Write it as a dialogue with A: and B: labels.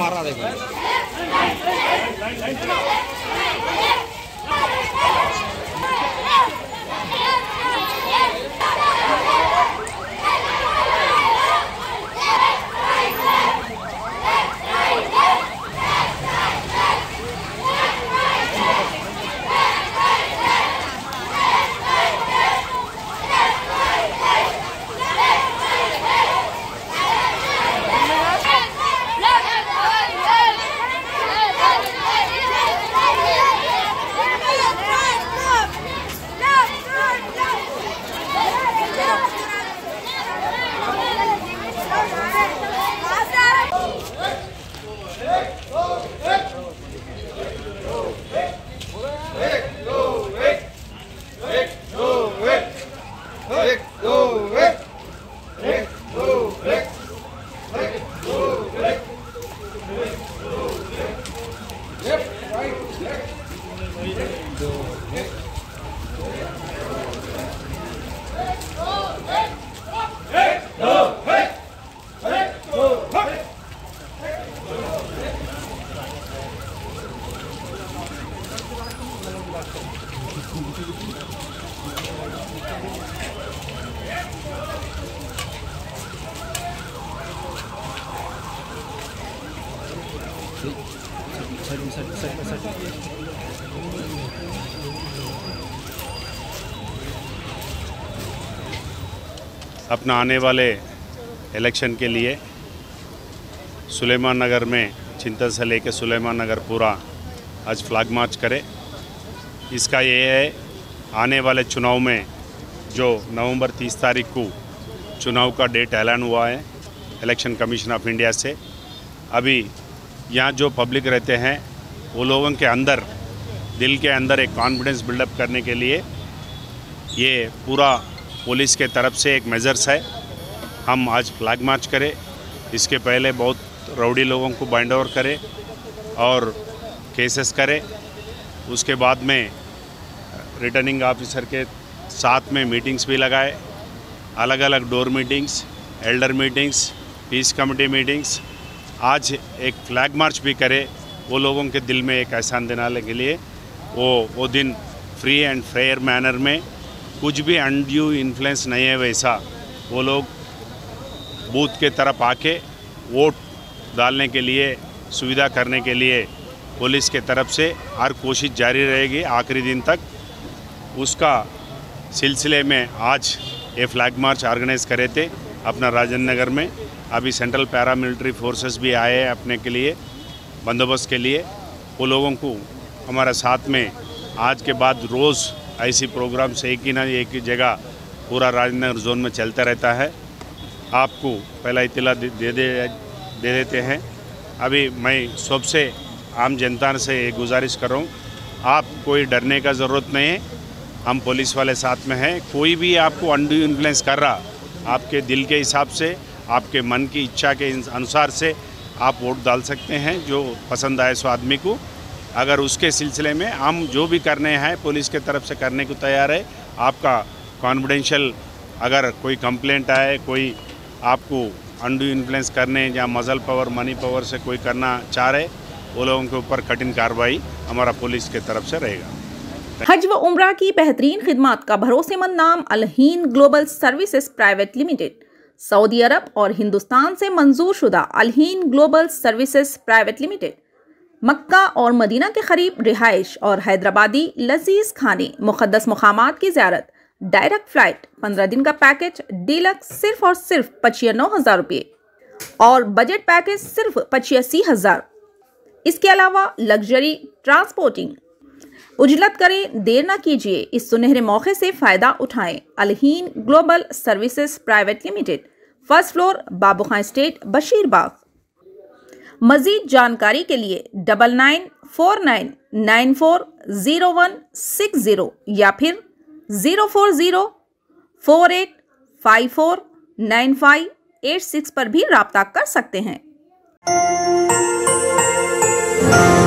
A: मारा देखो
B: अपना आने वाले इलेक्शन के लिए सुलेमान नगर में चिंतन से लेकर सुलेमान नगर पूरा आज फ्लैग मार्च करे। इसका ये है, आने वाले चुनाव में जो नवंबर 30 तारीख को चुनाव का डेट ऐलान हुआ है, इलेक्शन कमीशन ऑफ़ इंडिया से, अभी यहाँ जो पब्लिक रहते हैं, वो लोगों के अंदर, दिल के अंदर एक कॉन्फिडेंस बिल्डअप करने के लिए ये पूरा पुलिस के तरफ़ से एक मेजर्स है। हम आज फ्लैग मार्च करें, इसके पहले बहुत रउडी लोगों को बाइंड ओवर करें और केसेस करें। उसके बाद में रिटर्निंग ऑफिसर के साथ में मीटिंग्स भी लगाए। अलग अलग door meetings elder meetings peace committee meetings आज एक फ्लैग मार्च भी करे, वो लोगों के दिल में एक एहसान दिलाने के लिए। वो वो दिन फ्री एंड फेयर मैनर में, कुछ भी अनड्यू इन्फ्लुएंस नहीं है वैसा। वो लोग बूथ के तरफ़ आके वोट डालने के लिए, सुविधा करने के लिए पुलिस के तरफ़ से हर कोशिश जारी रहेगी आखिरी दिन तक। उसका सिलसिले में आज ये फ्लैग मार्च ऑर्गेनाइज करे थे अपना राजेंद्र नगर में। अभी सेंट्रल पैरा मिलिट्री फोर्सेस भी आए हैं अपने के लिए, बंदोबस्त के लिए। वो लोगों को हमारा साथ में आज के बाद रोज़ ऐसी प्रोग्राम से एक ही ना एक ही जगह पूरा राजनगर जोन में चलता रहता है। आपको पहला इतला दे दे दे देते हैं। अभी मैं सबसे आम जनता से गुजारिश कर रहा हूँ। आप कोई डरने का ज़रूरत नहीं है। हम पुलिस वाले साथ में हैं। कोई भी आपको अंडू इन्फ्लुएंस कर रहा, आपके दिल के हिसाब से, आपके मन की इच्छा के अनुसार से आप वोट डाल सकते हैं, जो पसंद आए सो आदमी को। अगर उसके सिलसिले में हम जो भी करने हैं, पुलिस के तरफ़ से करने को तैयार है, आपका कॉन्फिडेंशियल अगर कोई कंप्लेंट आए, कोई आपको अंडू इन्फ्लुएंस करने या मजल पावर मनी पावर से कोई करना चाह रहे वो लोगों के ऊपर कठिन कार्रवाई हमारा पुलिस के तरफ़ से रहेगा।
C: हज व उम्रा की बेहतरीन खिदमत का भरोसेमंद नाम Alheen global services private limited. Saudi Arab और हिंदुस्तान से मंजूर शुदा Alheen global services private limited. Mecca और मदीना के करीब रिहाइश और हैदराबादी लजीज खाने मुकदस मकाम की ज्यारत, डायरेक्ट फ़्लाइट, पंद्रह दिन का पैकेज, डीलक्स सिर्फ़ और सिर्फ़ पचियानौ हज़ार रुपये। और बजट पैकेज सिर्फ़ पचियासी हज़ार। इसके अलावा लग्जरी ट्रांसपोर्टिंग। उजलत करें, देर न कीजिए, इस सुनहरे मौके से फ़ायदा उठाएँ। Alheen global services private limited, first floor Babu Khan estate, Basheerbagh. मजीद जानकारी के लिए double nine four nine nine four zero one six zero या फिर zero four zero four eight five four nine five eight six पर भी रबता कर सकते हैं। Thank you.